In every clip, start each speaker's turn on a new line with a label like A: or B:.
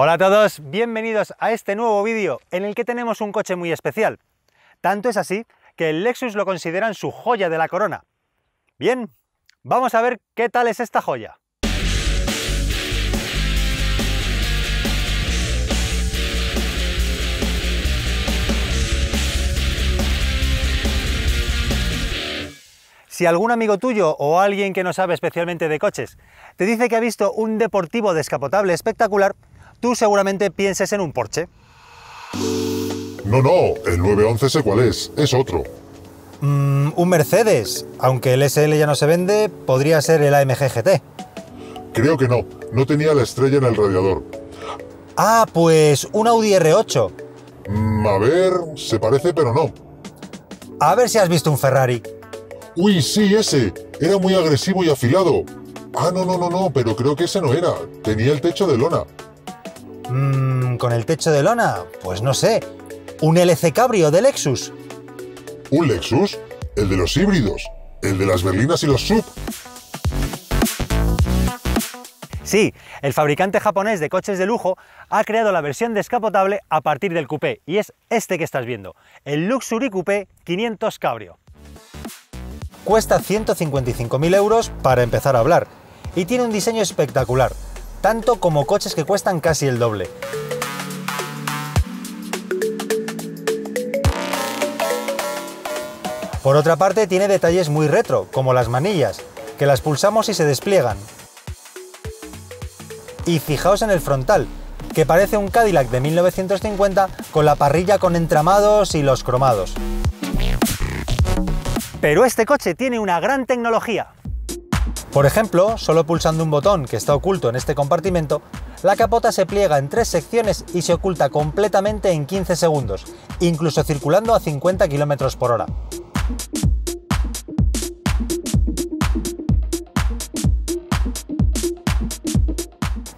A: Hola a todos, bienvenidos a este nuevo vídeo en el que tenemos un coche muy especial. Tanto es así que el Lexus lo consideran su joya de la corona. Bien, vamos a ver qué tal es esta joya. Si algún amigo tuyo o alguien que no sabe especialmente de coches te dice que ha visto un deportivo descapotable espectacular, tú seguramente pienses en un Porsche.
B: No, no, el 911 sé cuál es, es otro.
A: Mm, un Mercedes, aunque el SL ya no se vende, podría ser el AMG GT.
B: Creo que no, no tenía la estrella en el radiador.
A: Ah, pues un Audi R8.
B: Mm, a ver, se parece pero no.
A: A ver si has visto un Ferrari.
B: Uy, sí, ese. Era muy agresivo y afilado. Ah, no, no, no, no, pero creo que ese no era. Tenía el techo de lona.
A: Mmm, ¿con el techo de lona? Pues no sé. ¿Un LC Cabrio de Lexus?
B: ¿Un Lexus? El de los híbridos. El de las berlinas y los sub.
A: Sí, el fabricante japonés de coches de lujo ha creado la versión descapotable a partir del coupé y es este que estás viendo, el Luxury Coupé 500 Cabrio. Cuesta 155.000 euros para empezar a hablar y tiene un diseño espectacular, tanto como coches que cuestan casi el doble. Por otra parte tiene detalles muy retro, como las manillas, que las pulsamos y se despliegan. Y fijaos en el frontal, que parece un Cadillac de 1950 con la parrilla con entramados y los cromados. Pero este coche tiene una gran tecnología. Por ejemplo, solo pulsando un botón que está oculto en este compartimento, la capota se pliega en tres secciones y se oculta completamente en 15 segundos, incluso circulando a 50 km por hora.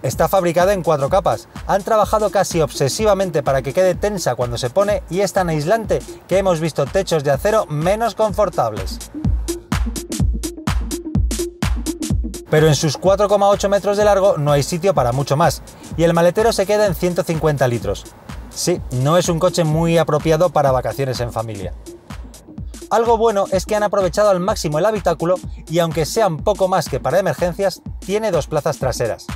A: Está fabricada en cuatro capas. Han trabajado casi obsesivamente para que quede tensa cuando se pone y es tan aislante que hemos visto techos de acero menos confortables. Pero en sus 4,8 metros de largo no hay sitio para mucho más y el maletero se queda en 150 litros. Sí, no es un coche muy apropiado para vacaciones en familia. Algo bueno es que han aprovechado al máximo el habitáculo y aunque sea poco más que para emergencias, tiene dos plazas traseras.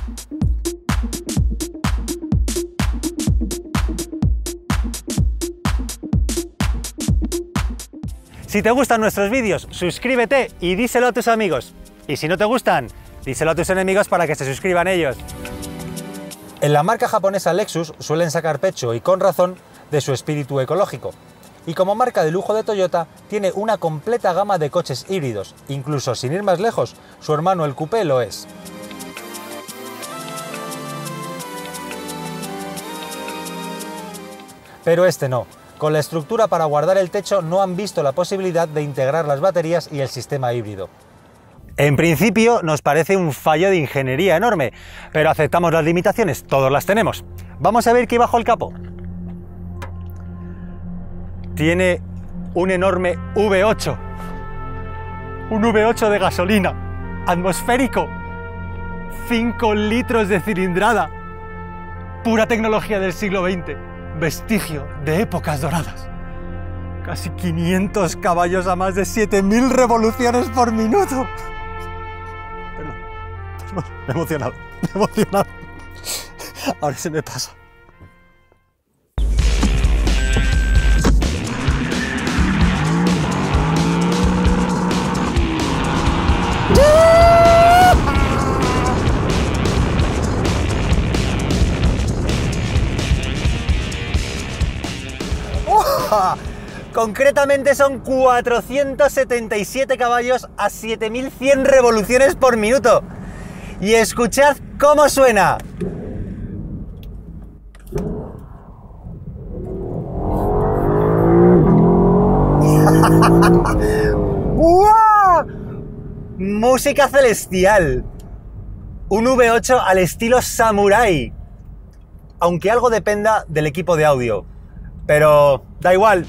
A: Si te gustan nuestros vídeos, suscríbete y díselo a tus amigos. Y si no te gustan, díselo a tus enemigos para que se suscriban ellos. En la marca japonesa Lexus suelen sacar pecho, y con razón, de su espíritu ecológico. Y como marca de lujo de Toyota, tiene una completa gama de coches híbridos, incluso sin ir más lejos, su hermano el Coupé lo es. Pero este no, con la estructura para guardar el techo no han visto la posibilidad de integrar las baterías y el sistema híbrido. En principio nos parece un fallo de ingeniería enorme, pero aceptamos las limitaciones, todos las tenemos. Vamos a ver qué bajo el capó. Tiene un enorme V8. Un V8 de gasolina, atmosférico, 5 litros de cilindrada, pura tecnología del siglo XX vestigio de épocas doradas. Casi 500 caballos a más de 7000 revoluciones por minuto. Emocionado, me he emocionado. Ahora se me pasa. Concretamente son 477 caballos a 7100 revoluciones por minuto. Y escuchad cómo suena. Música celestial. Un V8 al estilo samurai. Aunque algo dependa del equipo de audio. Pero da igual,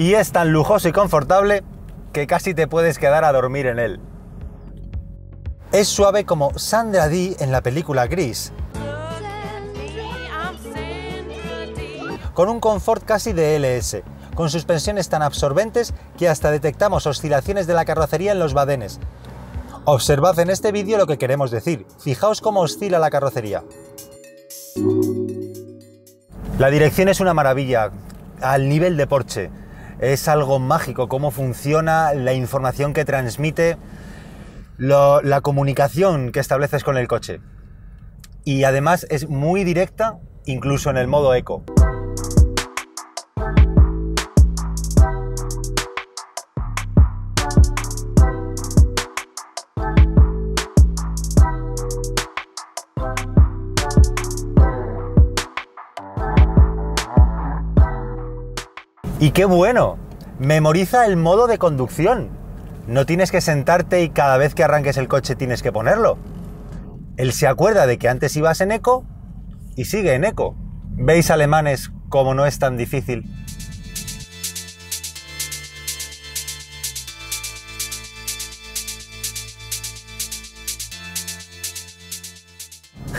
A: Y es tan lujoso y confortable que casi te puedes quedar a dormir en él. Es suave como Sandra Dee en la película Gris, con un confort casi de LS, con suspensiones tan absorbentes que hasta detectamos oscilaciones de la carrocería en los badenes. Observad en este vídeo lo que queremos decir, fijaos cómo oscila la carrocería. La dirección es una maravilla, al nivel de Porsche. Es algo mágico cómo funciona la información que transmite, la comunicación que estableces con el coche. Y además es muy directa, incluso en el modo eco. Y qué bueno, memoriza el modo de conducción. No tienes que sentarte y cada vez que arranques el coche tienes que ponerlo. Él se acuerda de que antes ibas en eco y sigue en eco. ¿Veis alemanes como no es tan difícil?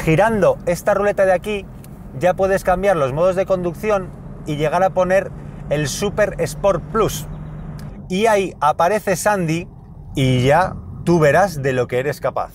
A: Girando esta ruleta de aquí ya puedes cambiar los modos de conducción y llegar a poner el Super Sport Plus. Y ahí aparece Sandy y ya tú verás de lo que eres capaz.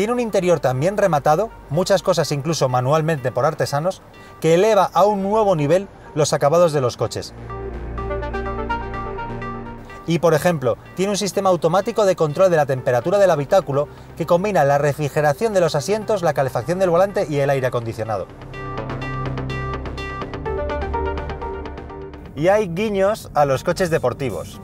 A: Tiene un interior también rematado, muchas cosas incluso manualmente por artesanos, que eleva a un nuevo nivel los acabados de los coches. Y por ejemplo, tiene un sistema automático de control de la temperatura del habitáculo que combina la refrigeración de los asientos, la calefacción del volante y el aire acondicionado. Y hay guiños a los coches deportivos.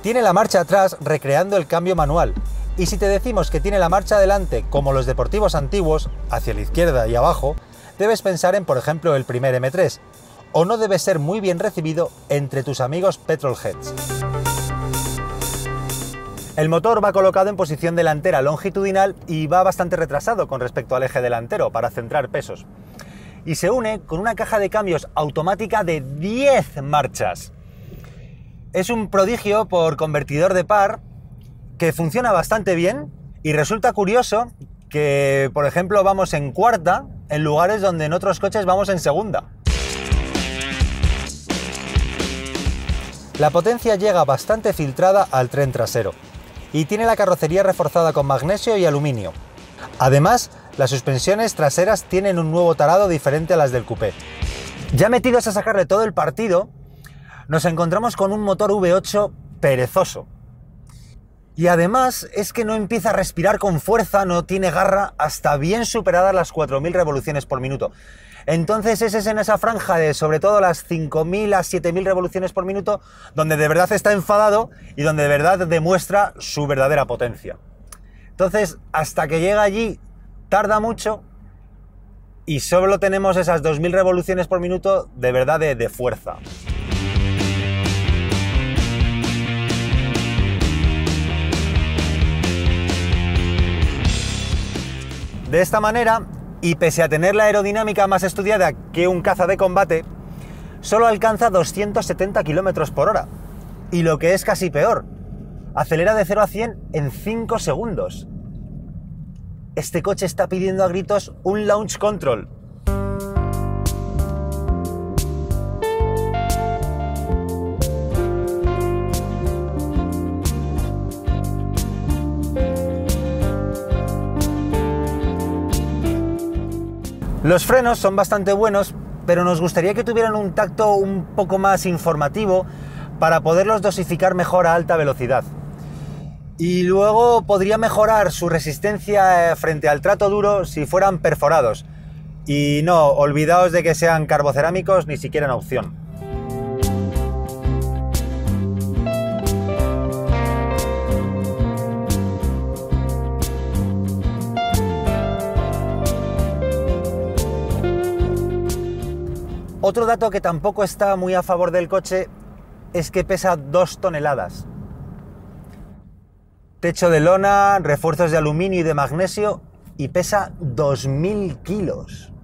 A: Tiene la marcha atrás recreando el cambio manual, y si te decimos que tiene la marcha adelante como los deportivos antiguos, hacia la izquierda y abajo, debes pensar en, por ejemplo, el primer M3, o no debe ser muy bien recibido entre tus amigos petrolheads. El motor va colocado en posición delantera longitudinal y va bastante retrasado con respecto al eje delantero para centrar pesos. Y se une con una caja de cambios automática de 10 marchas. Es un prodigio por convertidor de par que funciona bastante bien y resulta curioso que, por ejemplo, vamos en cuarta en lugares donde en otros coches vamos en segunda. La potencia llega bastante filtrada al tren trasero y tiene la carrocería reforzada con magnesio y aluminio. Además, las suspensiones traseras tienen un nuevo tarado diferente a las del coupé. Ya metidos a sacarle todo el partido, nos encontramos con un motor V8 perezoso, y además es que no empieza a respirar con fuerza, no tiene garra hasta bien superadas las 4.000 revoluciones por minuto. Entonces ese es en esa franja de sobre todo las 5.000 a 7.000 revoluciones por minuto donde de verdad está enfadado y donde de verdad demuestra su verdadera potencia. Entonces hasta que llega allí tarda mucho y solo tenemos esas 2.000 revoluciones por minuto de verdad de, de fuerza. De esta manera, y pese a tener la aerodinámica más estudiada que un caza de combate, solo alcanza 270 km por hora. Y lo que es casi peor, acelera de 0 a 100 en 5 segundos. Este coche está pidiendo a gritos un launch control, Los frenos son bastante buenos, pero nos gustaría que tuvieran un tacto un poco más informativo para poderlos dosificar mejor a alta velocidad. Y luego podría mejorar su resistencia eh, frente al trato duro si fueran perforados. Y no, olvidaos de que sean carbocerámicos, ni siquiera en opción. Otro dato que tampoco está muy a favor del coche es que pesa 2 toneladas. Techo de lona, refuerzos de aluminio y de magnesio y pesa 2.000 kilos.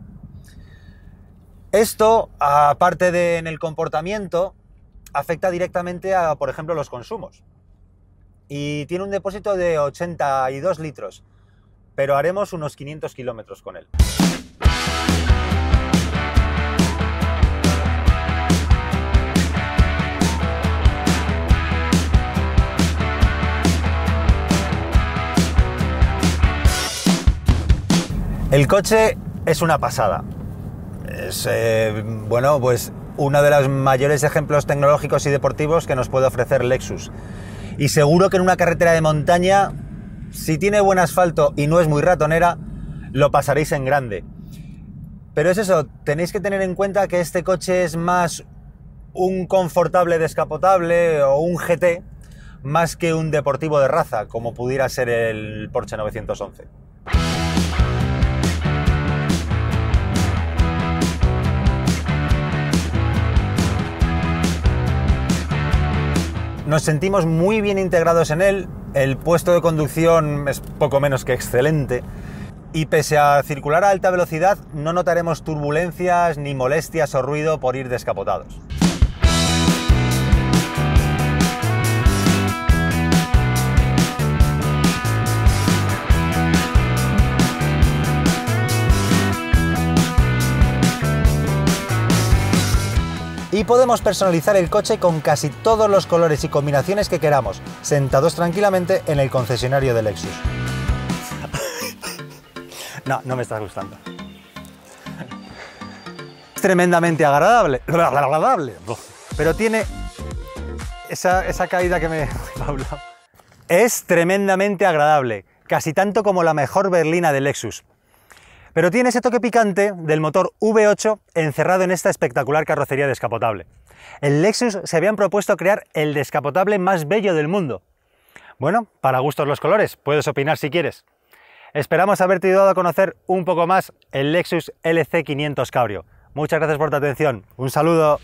A: Esto, aparte de en el comportamiento, afecta directamente a, por ejemplo, los consumos. Y tiene un depósito de 82 litros, pero haremos unos 500 kilómetros con él. El coche es una pasada. Es, eh, bueno, pues uno de los mayores ejemplos tecnológicos y deportivos que nos puede ofrecer Lexus. Y seguro que en una carretera de montaña, si tiene buen asfalto y no es muy ratonera, lo pasaréis en grande. Pero es eso, tenéis que tener en cuenta que este coche es más un confortable descapotable o un GT, más que un deportivo de raza, como pudiera ser el Porsche 911. Nos sentimos muy bien integrados en él, el puesto de conducción es poco menos que excelente y pese a circular a alta velocidad no notaremos turbulencias ni molestias o ruido por ir descapotados. Y podemos personalizar el coche con casi todos los colores y combinaciones que queramos, sentados tranquilamente en el concesionario de Lexus. No, no me estás gustando. Es tremendamente agradable, agradable, pero tiene esa, esa caída que me... Es tremendamente agradable, casi tanto como la mejor berlina de Lexus. Pero tiene ese toque picante del motor V8 encerrado en esta espectacular carrocería descapotable. En Lexus se habían propuesto crear el descapotable más bello del mundo. Bueno, para gustos los colores, puedes opinar si quieres. Esperamos haberte ayudado a conocer un poco más el Lexus LC500 Cabrio. Muchas gracias por tu atención. Un saludo.